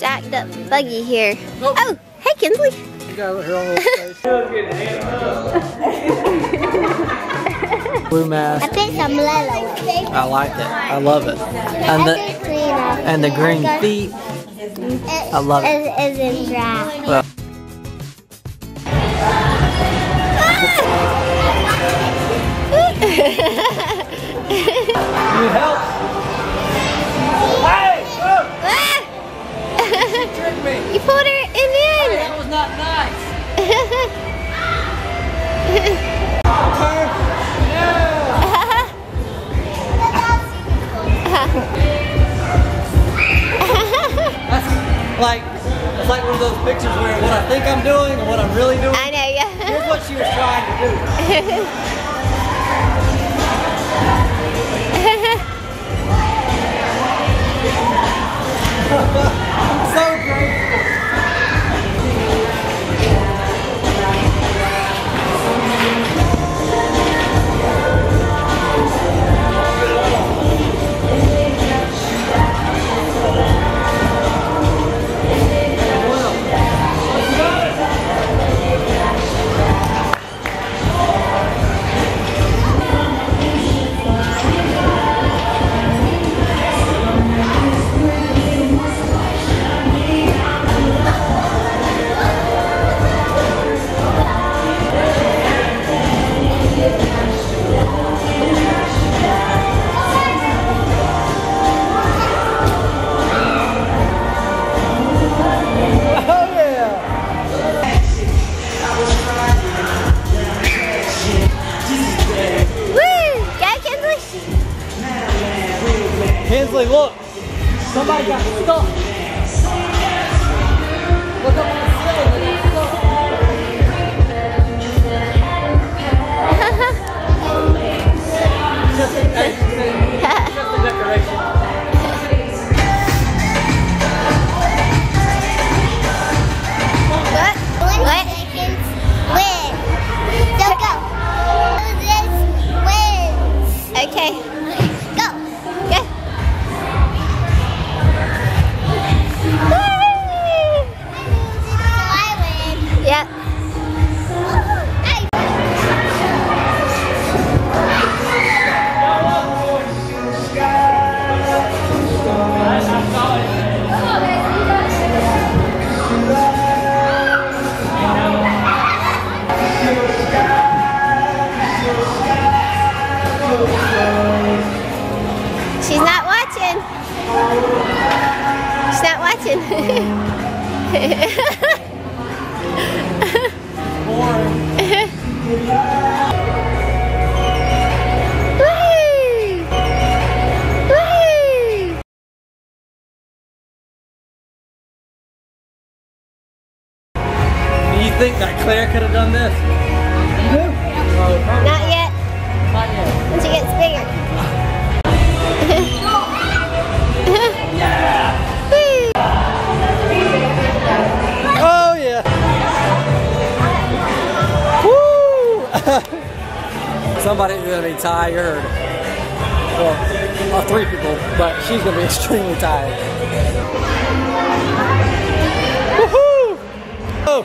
stacked up buggy here. Oh, hey Kinsley. You got her own little face. Blue I mask. picked some Lilo. I like it. I love it. And the and the green feet. I love it. Is, is in dry. Well, you help. You pulled her in the That was not nice. That's like it's like one of those pictures where what I think I'm doing and what I'm really doing. I know, yeah. Here's what she was trying to do. I'm 这走 three people, but she's gonna be extremely tired. Woohoo! Oh,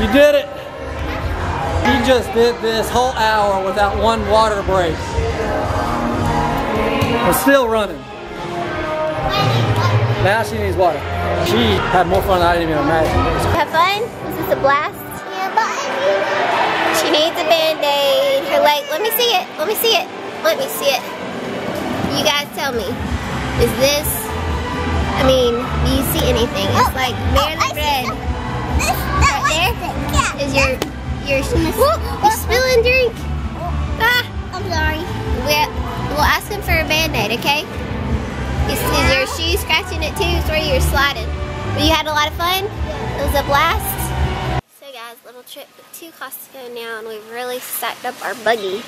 you did it. You just did this whole hour without one water break. We're still running. Now she needs water. She had more fun than I didn't even imagine. Have fun? Was this a blast? Yeah, but She needs a band-aid. Her leg, let me see it. Let me see it. Let me see it. You guys tell me. Is this, I mean, do you see anything? It's like barely I see red. That Right was. Yeah. Is your, your, whoa, you're spilling drink. Ah, I'm sorry. we'll, we'll ask him for a band-aid, okay? Is, is your shoe scratching it too? It's where you're sliding. But you had a lot of fun? It was a blast? So guys, little trip to Costco now and we've really stacked up our buggy.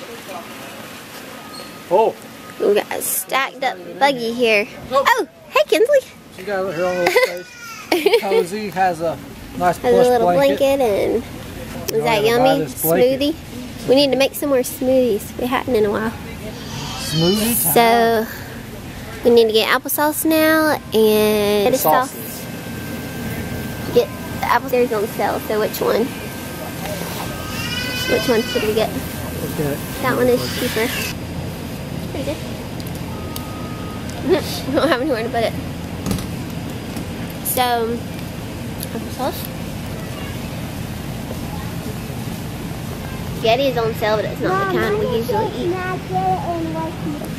Oh, We got a stacked up buggy here. Oh. oh, hey Kinsley. she got her own little space. Cozy has a nice Has plush a little blanket. blanket, and is Go that ahead and buy yummy smoothie? We need to make some more smoothies. We hadn't in a while. Smoothie. So we need to get applesauce now and Sauce. sauce. The apple there's on sale, so which one? Which one should we get? Okay. That one is cheaper. Pretty good. we don't have anywhere to put it. So, applesauce. Getty is on sale, but it's not the kind we usually eat.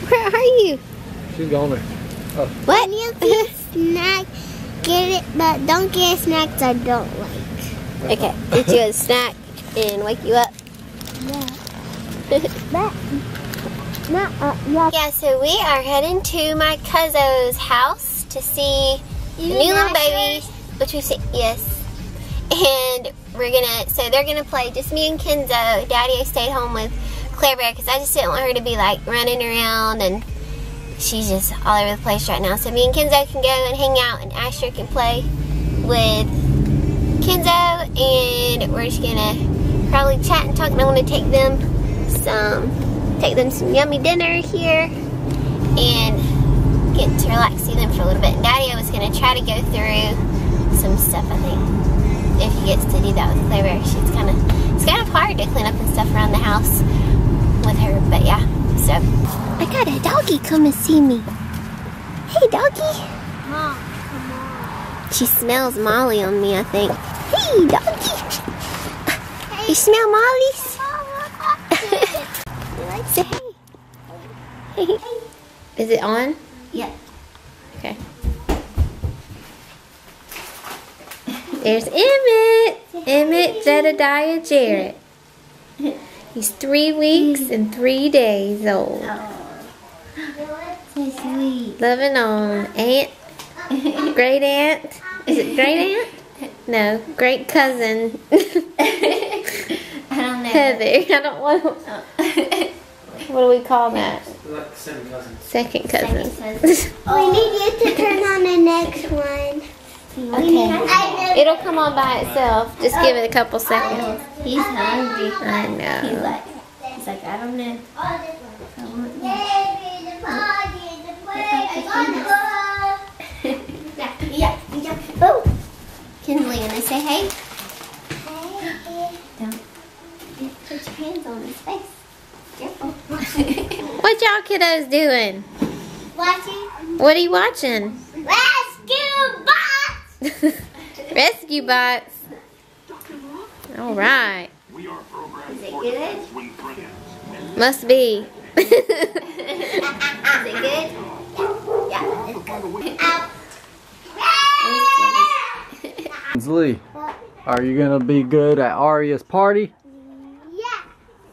Where are you? She's going there. Oh. What? You can snack, get it, but don't get snacks I don't like. okay, get you a snack and wake you up. But, not, uh, yeah. Yeah, so we are heading to my cousin's house to see the new little baby, which we see, yes. And we're gonna, so they're gonna play just me and Kinzo. Daddy stayed home with Klaire Bear because I just didn't want her to be like running around and she's just all over the place right now. So me and Kinzo can go and hang out and Asher can play with Kinzo and we're just gonna probably chat and talk and I want to take them some, take them some yummy dinner here and get to relax see them for a little bit. Daddy I was gonna try to go through some stuff I think if he gets to do that with Klaire Bear. She's kind of, it's kind of hard to clean up and stuff around the house with her, but yeah, so. I got a doggy come and see me. Hey doggy. Mom, come on. She smells Molly on me, I think. Hey doggy. Hey. You smell Molly's? Say hey. Is it on? Yeah. Okay. There's Emmett. Emmett Jedediah Jarrett. He's three weeks and three days old. So sweet. Loving on Aunt, great aunt. Is it great aunt? No, great cousin. I don't know. Heather. I don't want. Oh. What do we call that? Like second cousin. Second cousin. We need you to turn on the next one. Okay. It'll come on by itself. Just give it a couple seconds. He's hungry. I know. like, he's like, I don't know. yeah, yeah, yeah. Oh. Kinsley, and I say hey. Put your hands on his face. Careful. what y'all kiddos doing? Watching What are you watching? Rescue Bots. Rescue bots. All right. Is it good? Must be. Is it good? Yeah, it's uh, good. Lee, are you gonna be good at Aria's party? Yeah.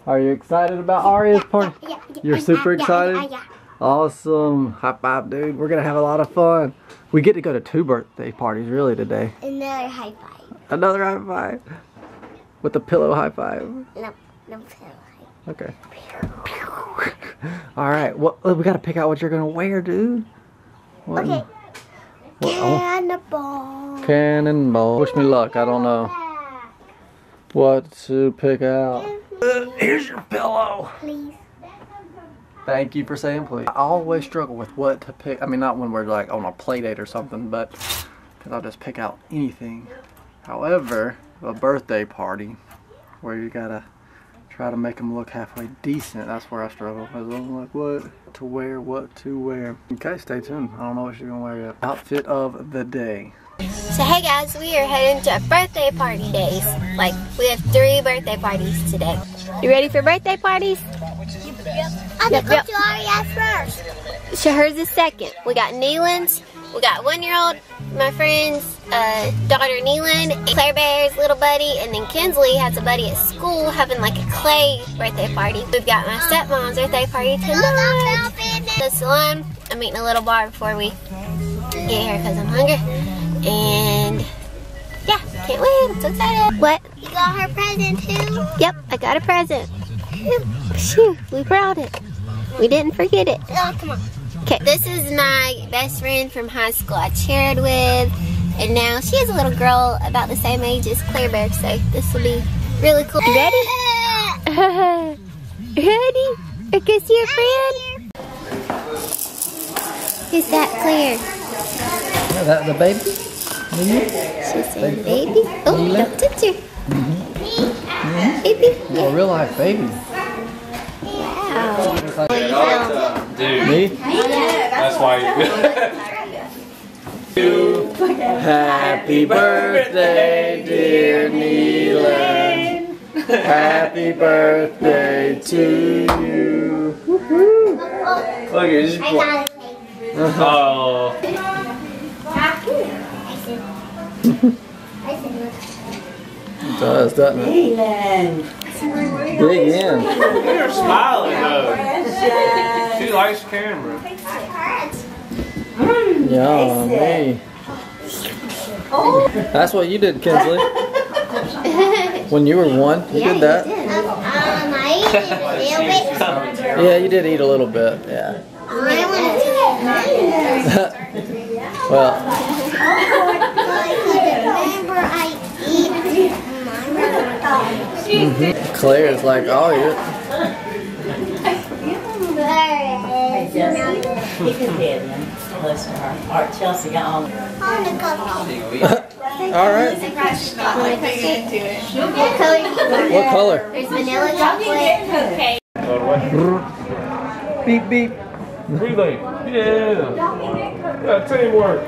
Are you excited about Aria's party? You're super excited? Awesome. High five, dude. We're gonna have a lot of fun. We get to go to two birthday parties really today. Another high five. Another high five. With the pillow high five. No, no pillow. High Okay. All right. Well, we gotta pick out what you're gonna wear, dude. What? Okay. what- oh, Cannonball. cannonball. Wish me luck. I don't know what to pick out. Uh, here's your pillow. Please. Thank you for saying please. I always struggle with what to pick. I mean, not when we're like on a play date or something, but because I'll just pick out anything. However, a birthday party where you gotta try to make them look halfway decent, that's where I struggle. Because I'm like, what to wear, what to wear. Okay, stay tuned. I don't know what she's gonna wear yet. Outfit of the day. So hey guys, we are heading to birthday party days. Like we have three birthday parties today. You ready for birthday parties? I'm Yep, yep. Arias first. So hers is second. We got Neelan's. We got one-year-old, my friend's uh, daughter Neelan, Klaire Bear's little buddy, and then Kinsley has a buddy at school having like a clay birthday party. We've got my stepmom's birthday party tonight. The salon. I'm eating a little bar before we get here because I'm hungry. And yeah, can't wait. I'm so excited. What? You got her present too? Yep, I got a present. Phew, we brought it. We didn't forget it. Oh, come on. Okay, this is my best friend from high school I cheered with. And now she is a little girl about the same age as Klaire Bear, so this will be really cool. You ready? ready? I guess your friend? Who's that, Klaire? that the baby? She's saying baby. Oh, don't touch her. Mm-hmm. Baby. You're a real life baby. Dude, Me? that's why you. Happy birthday, dear Neelan. Happy birthday to you. Look at this. I. Oh. It does, doesn't it? Dig in. You're smiling though. She likes camera. Yummy. That's what you did, Kinsley. When you were one, you did that. Um, I ate a little bit. Yeah, you did eat a little bit. Yeah. I want to Well, remember I eat. Klaire's like, oh, you. He could be in close to her. Or Chelsea got on. On the cookie. All right. What color? What color? There's vanilla chocolate. Beep beep. Relay. Yeah. Yeah, teamwork.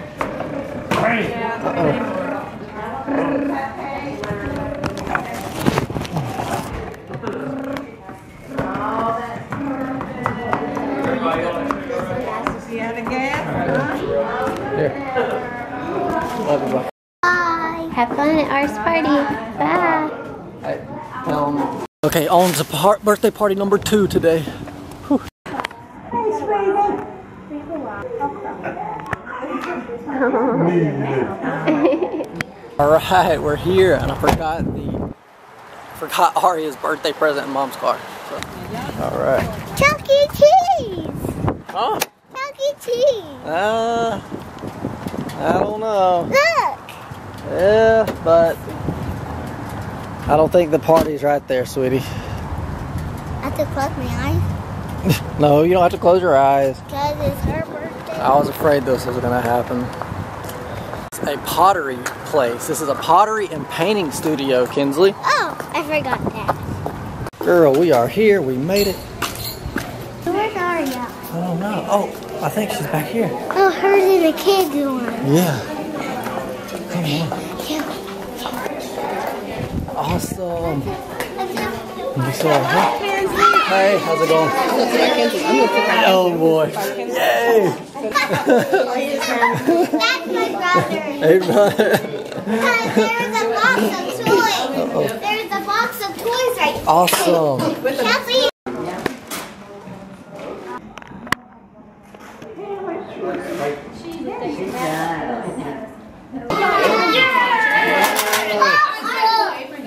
Bang. Here. Love you, bye. Bye. Have fun at ours party. Bye. Um, okay, on to par- birthday party number two today. Whew. All right, we're here, and I forgot the forgot Aria's birthday present in Mom's car. So, all right. Chuck E. Cheese. Oh, Cheese. uh, I don't know. Look. Yeah, but I don't think the party's right there, sweetie. I have to close my eyes No, you don't have to close your eyes. because it's her birthday. I was afraid this was gonna happen. It's a pottery place. This is a pottery and painting studio, Kinsley. Oh, I forgot that. Girl, we are here. We made it. Where's Aria? I don't know. Oh, I think she's back here. Oh, hers and the kids one. Yeah. Come on. Yeah. Awesome. You saw her. Hey, how's it going? Oh boy. Yay. That's my brother. Hey, brother. There's a box of toys. There's a box of toys right Awesome. there. Chelsea.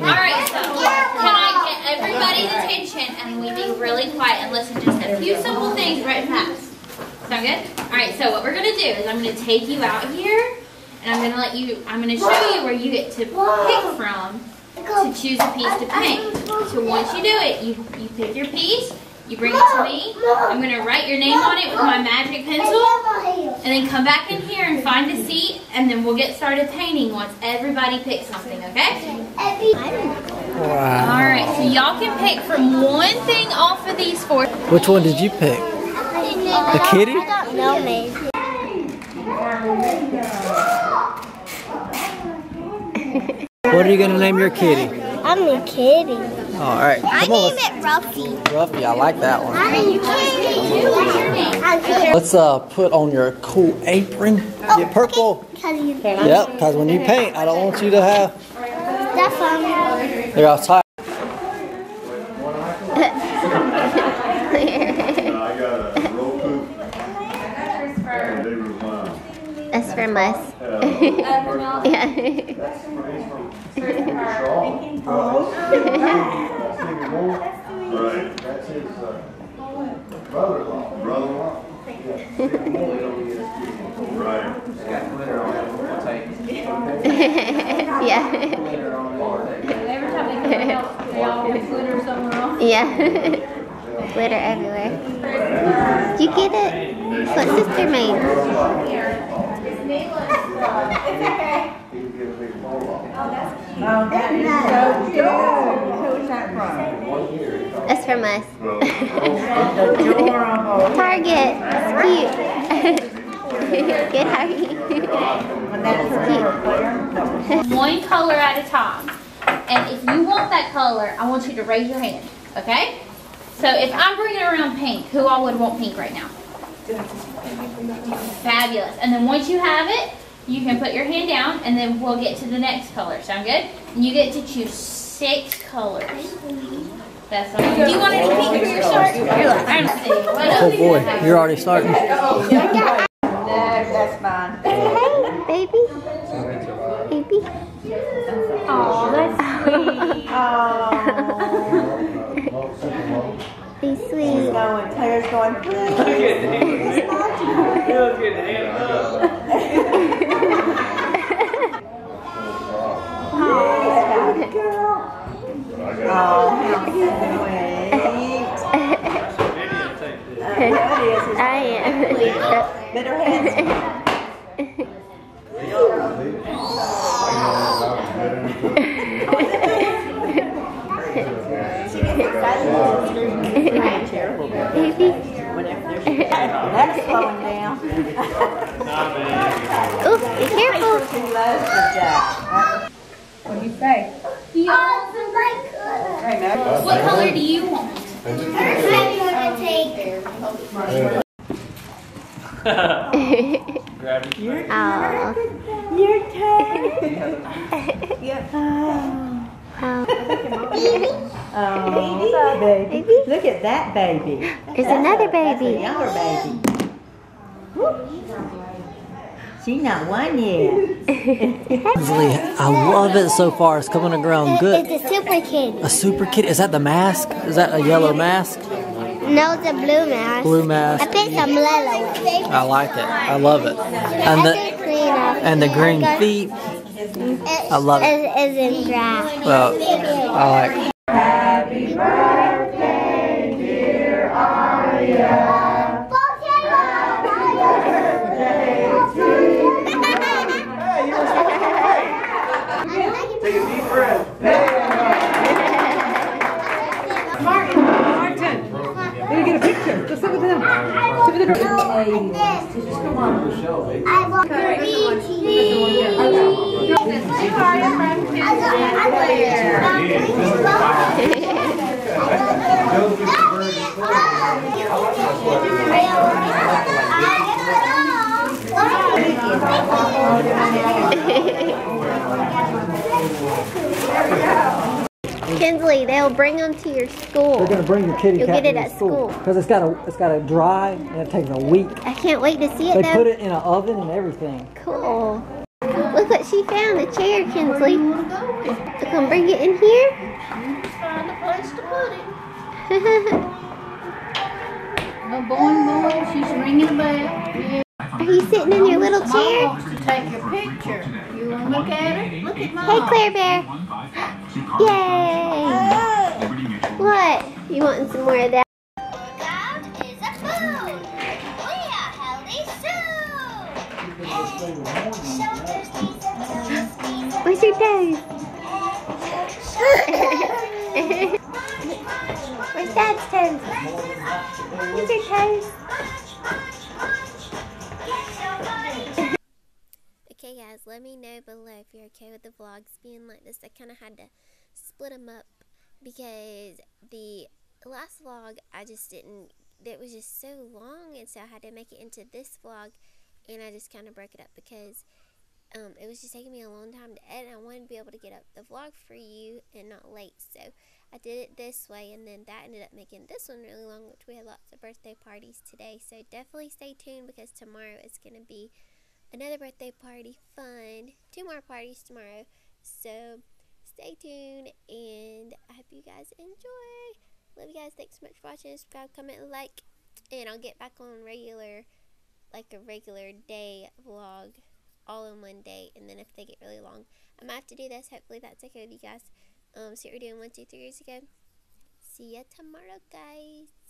Alright, so can I get everybody's attention and we be really quiet and listen just a few simple things right fast? Sound good? Alright, so what we're gonna do is I'm gonna take you out here and I'm gonna let you I'm gonna show you where you get to pick from to choose a piece to paint. So once you do it, you you pick your piece, you bring it to me, I'm gonna write your name on it with my magic pencil. And then come back in here and find a seat, and then we'll get started painting once everybody picks something, okay? Wow. All right, so y'all can pick from one thing off of these four. Which one did you pick? The kitty? I don't know, maybe. What are you gonna name your kitty? I'm a kitty. All right. I Come on. name it Ruffy. Ruffy, I like that one. I'm a kitty. What's your kitty. Let's uh put on your cool apron. Get purple. Yep, because when you paint, I don't want you to have. That's fine. They're outside. I got a Roku. And they was mine. That's from us. yeah. That's his, uh, brother-in-law. Brother-in-law? Right. yeah. yeah. Glitter everywhere. Did you get it? That's what sister made. Oh, that is so cute. Who's that from? That's from us. Target. It's cute. Good, how are you? And that's. One color at a time. And if you want that color, I want you to raise your hand. Okay? So if I'm bringing around pink, who all would want pink right now? Fabulous. And then once you have it, you can put your hand down and then we'll get to the next color. Sound good? And you get to choose six colors. That's all. Do you want any pink for your shirt? You're like, I'm seeing. Oh boy, oh, you're already starting. No, that's mine. Hey, baby. Baby. Oh, that's sweet. Oh. Be sweet. Going, Klaire's going, please. He was getting amped up. Oh, how sweet. Videotape this. That is. I am. Let her hands. Baby. That's slowing down. Nah, man. Ooh, be careful. She loves the jack. What do you say? Oh, what color do you want? Grab it. Oh. Your turn. Yep. Oh. Oh, baby. Baby. Look at that baby. There's That's another a- that's a baby. younger baby. She's not one yet. Kinsley, I love it so far. It's coming around good. It's a super kid. A super kid. Is that the mask? Is that a yellow mask? No, it's a blue mask. Blue mask. I mask. think some yellow. I like it. I love it. And the think clean up. and the green feet. I love it. it. Is, is in dry. Well, I like. Take a deep breath. I want Kinsley, they'll bring them to your school. They're gonna bring your kitty You'll cat get it to at school school. because it's got to it's got to dry and it takes a week. I can't wait to see it They though. put it in an oven and everything. Cool. Look what she found, a chair, Kinsley. Look, I'm bring it in here. Find a place to put it. Oh, boing, boing, she's ringing a bell. Yeah. Are you sitting in your little Mom chair? wants to take your picture. You want look at it? Look at Hey, mom. Klaire Bear. Yay! What? You want some more of that? a food. We are healthy soup. Shoulders, knees, and toes, knees, and Where's your toes? Where's Dad's toes? Where's your toes? Okay, guys, let me know below if you're okay with the vlogs being like this. I kind of had to split them up because the last vlog I just didn't. It was just so long, and so I had to make it into this vlog, and I just kind of broke it up because um, it was just taking me a long time to edit. I wanted to be able to get up the vlog for you and not late, so I did it this way, and then that ended up making this one really long, which we had lots of birthday parties today. So definitely stay tuned because tomorrow is going to be another birthday party fun. Two more parties tomorrow. So stay tuned and I hope you guys enjoy. Love you guys. Thanks so much for watching. Subscribe, comment, like, and I'll get back on regular, like a regular day vlog all in one day. And then if they get really long, I might have to do this. Hopefully that's okay with you guys. Um, see what we're doing one, two, three years ago. See ya tomorrow, guys.